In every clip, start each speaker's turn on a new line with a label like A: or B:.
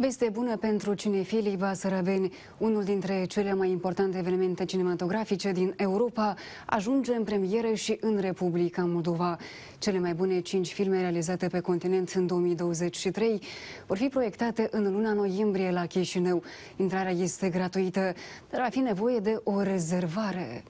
A: Veste bună pentru cinefilii basarabeni. Unul dintre cele mai importante evenimente cinematografice din Europa ajunge în premieră și în Republica Moldova. Cele mai bune cinci filme realizate pe continent în 2023 vor fi proiectate în luna noiembrie la Chișinău. Intrarea este gratuită, dar va fi nevoie de o rezervare.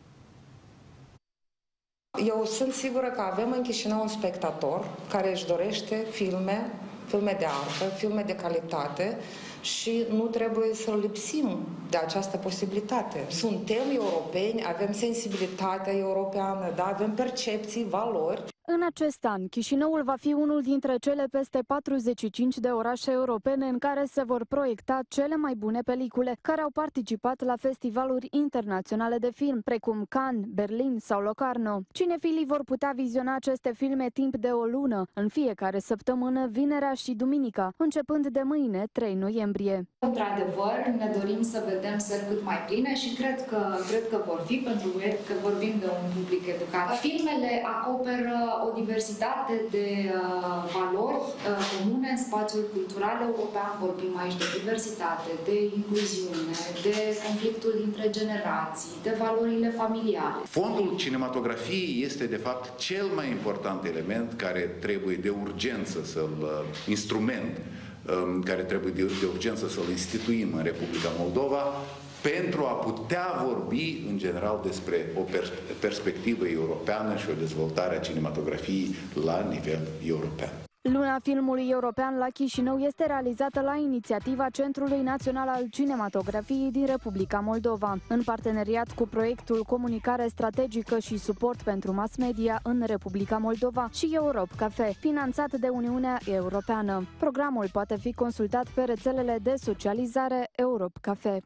B: Eu sunt sigură că avem în Chișinău un spectator care își dorește filme filme de artă, filme de calitate și nu trebuie să lipsim de această posibilitate. Suntem europeni, avem sensibilitatea europeană, da? avem percepții, valori.
C: În acest an, Chișinăul va fi unul dintre cele peste 45 de orașe europene în care se vor proiecta cele mai bune pelicule care au participat la festivaluri internaționale de film, precum Cannes, Berlin sau Locarno. Cinefilii vor putea viziona aceste filme timp de o lună, în fiecare săptămână, vinerea și duminica, începând de mâine, 3 noiembrie.
D: Într-adevăr, ne dorim să vedem sări cât mai pline și cred că, cred că vor fi, pentru că vorbim de un public educat. Filmele acoperă o diversitate de uh, valori uh, comune în spațiul cultural european. Vorbim aici de diversitate, de incluziune, de conflictul dintre generații, de valorile familiale.
E: Fondul cinematografiei este, de fapt, cel mai important element care trebuie de urgență să-l uh, instrument um, care trebuie de, de urgență să-l instituim în Republica Moldova pentru a putea vorbi în general despre o pers perspectivă europeană și o dezvoltare a cinematografiei la nivel european.
C: Luna filmului european la Chișinău este realizată la inițiativa Centrului Național al Cinematografiei din Republica Moldova, în parteneriat cu proiectul Comunicare Strategică și Suport pentru Mass Media în Republica Moldova și Europe Cafe, finanțat de Uniunea Europeană. Programul poate fi consultat pe rețelele de socializare Europe Cafe.